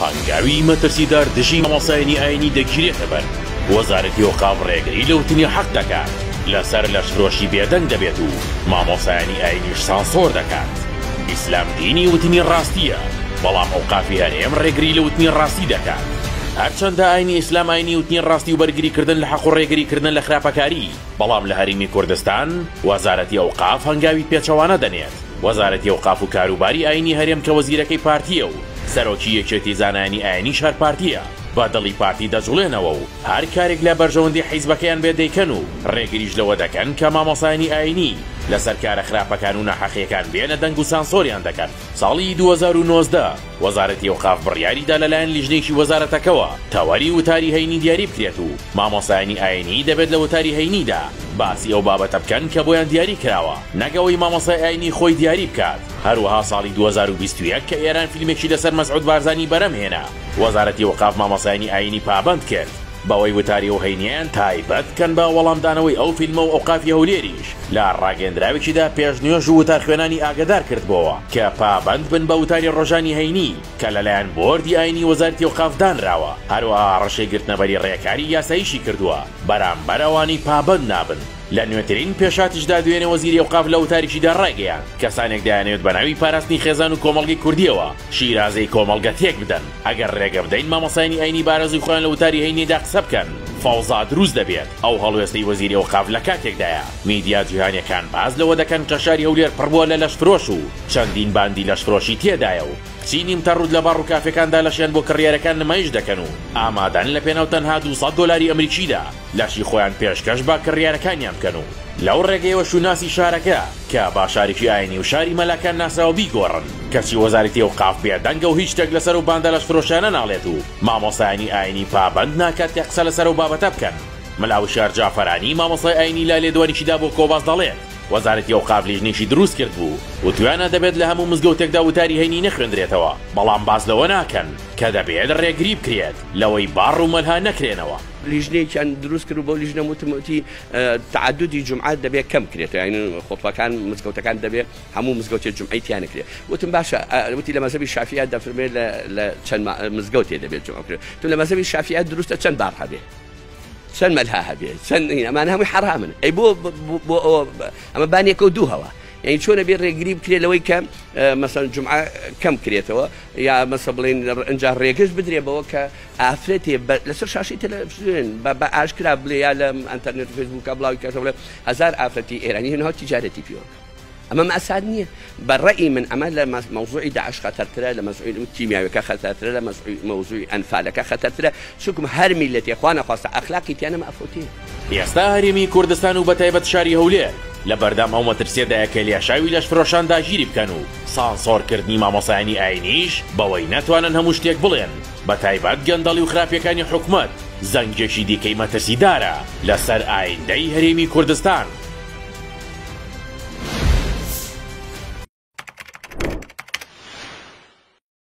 هەنگاوی مەترسیدار دژی مامۆستایانی ئاینی دەگیرێتەبەر، وەزارەتی ئۆقاف ڕێگری لە وتنی حەق دەکات لەسەر لەشفرۆشی بێدەنگ دەبێت و مامۆستایانی ئاینیش سانسۆر دەکات. ئیسلام دینی وتنی ڕاستییە، بەڵام ئەوقافی هەرێم ڕێگری لە وتنی ڕاستی دەکات. هەرچەندە ئاینی ئیسلام ئاینی وتنی ڕاستی و بەرگریکردن لە حەق و ڕێگریکردنە لە خراپەکاری، بەڵام لە هەرێمی کوردستان وەزارەتی ئەوقاف هەنگاوی پێچەوانە دەنێت. وەزارەتی ئەوقاف و کاروباری ئاینی هەرێم کە وەزیرەکەی پارتییە و سەرۆکی یەکێتی زانایانی ئاینیش هەر پارتییە، بە دڵی پارتی دەجوڵێنەوە و هەر کارێک لە بەرژەوەندی حیزبەکەیان بێت دەیکەن و ڕێگریش لەوە دەکەن کە مامۆستایانی ئاینی لەسەر کارە خراپەکان و ناحەقییەکان بێنە دەنگ و سانسۆریان دەکەن. ساڵی دوو هەزار و نۆزدە. وەزارەتی ئەوقاف بڕیاریدا لەلایەن لیژنەیەکی وەزارەتەکەوە تەوەری وتاری هەینی دیاری بکرێت و مامۆستایانی ئاینیی دەبێت لە وتاری هەینیدا باسی ئەو بابەتە بکەن کە بۆیان دیاری کراوە نەک ئەوەی مامۆستای ئاینیی خۆی دیاری بکات. هەروەها ساڵی دوو هەزار و بیست و یەک کە ئێران فیلمێکی لەسەر مەسعود بارزانی بەرەم هێنا، وەزارەتی ئەوقاف مامۆستایانی ئاینی پابەند کرد، بەوەی وتاری ئەو هەینیەیان تایبەت بکەن بە وەڵامدانەوەی ئەو فیلمە و ئەوقافی هەولێریش لە ڕاگەیەندراوێکیدا پێش نوێژ و وتارخوێنانی ئاگەدار کردبۆوە کە پابەند بن بە وتاری ڕۆژانی هەینی کە لەلایەن بۆردی ئاینی وەزارتی ئەوقاف دانراوە هەروەها هەڕەشەی گرتنەبەری ڕێکاری یاساییشی کردووە بەرامبەر ئەوانەی پابەند نابن. لە نوێترین پێشهاتیشدا دوێنێ وەزیری ئەوقاف لە وتاریشیدا ڕایگەیاند کەسانێک دەیانەوێت بەناوی پاراستنی خێزان و کۆمەڵگەی کوردییەوە شیرازەی کۆمەڵگە تێکبدەن، ئەگەر ڕێگە بدەین مامۆستایانی ئاینی بارەزوی خۆیان لە وتاری هەینیدا قسە بکەن فەوزا دروست دەبێت، ئەو هەڵوێستەی وەزیری ئەوقاف لە کاتێکدایە میدیا جیهانیەکان باس لەوە دەکەن کە شاری هەولێر پڕبووە لە لەشفرۆش و چەندین باندی لەشفرۆشی تێدایە و کچی نیمتە ڕووت لە باڕ و کافێکاندا لەشیان بۆ کڕیارەکان نمایش دەکەن و ئامادەن لە پێناو تەنها دوو سەد دۆلاری ئەمریکیدا لەشی خۆیان پێشکەش بە کڕیارەکانیان بکەن و لەو ڕێگەیەوە شوناسی شارەکە کە بە شاریکی ئاینی و شاری مەلاکان ناسراوە بیگۆڕن، کەچی وەزاری تێوقاف بێدەنگە و هیچ شتێک لەسەر ئەو باندە لەشفرۆشانە ناڵێت و مامۆستایانی ئاینی پابەند ناکات کە قسە لەسەر ئەو بابەتە بکەن. مەلا وشیار جەعفەرانی مامۆستای ئاینی لە لێدوانیشیدا بۆ کۆباس دەڵێت، وەزاری تێوقاف لیژنەیەکی دروست کردبوو، وتویانە دەبێت لە هەموو مزگەوتێکدا وتاری هەینی نەخوێندرێتەوە، بەڵام باس لەوە ناکەن کە دەبێت رێگری بکرێت لەوەی باڕ و مەلها نەکرێنەوە. لیژنەیەکیان دروست کرد و بەو لیژنەم وتم، وتی، تەعەدودی جومعە دەبێ کەم کرێتەوە یعنی خۆتبەکان مزگەوتەکان دەبێ هەموو مزگەوتێ جمعی تیا نکرێت وتم باشە وتی لە مەزەبی شافیا دەفرمێت لە چەند مزگەوتێ دەبێت جمع کرێت تو لە مەزەبی شافیا دروستە چەند باب هەبێ چەند مەلها هەبێ چەند ئەمان هەمووی حرامن ئەی بۆ بۆ ئەوە ئەمە بانێکە و دوو هەوە یعنی چۆنە بێ ڕێگری بکرێت لەوەی کە مەسەن جمعە کەم کرێتەوە یا مەسە بڵێن ئەجا ڕێگەش بدرێ بەوە کە ئافرەتێ بە لەسەر شاشەی تەلەفزیۆن بە بە ئاشکرا بڵێ یا لە ئەنتەرنێت و فێسبووکە بڵاوی کەشە بڵێ هەزار ئافرەتی ئێرانی هێناوە تیجارەتی پێوە بکە. ئەمە مەسات نییە بە ڕێی من ئەمە لە مەس- مەوزوعی داعش خەتەرترە لە مەزعوی کیمیاویەکە خەتەرترە لە مەزعوی مەوزوعی ئەنفالەکە خەتەرترە چونکم هەر میلەتێ خوا نەخواستە ئەخلاقی تیا نەما ئەفەوتێ. ئێستا هەرێمی کوردستان و بەتایبەت شاری هەولێر لە بەردەم ئەو مەترسیەدایە کە لێشاوی لەشفرۆشان داگیری بکەن و سانسۆرکردنی مامۆستایانی ئاینیش بەوەی نەتوانن هەموو شتێک بڵێن، بەتایبەت گەندەڵی و خراپیەکانی حکومەت زەنگێکی دیکەی مەترسیدارە لەسەر ئایندەی هەرێمی کوردستان.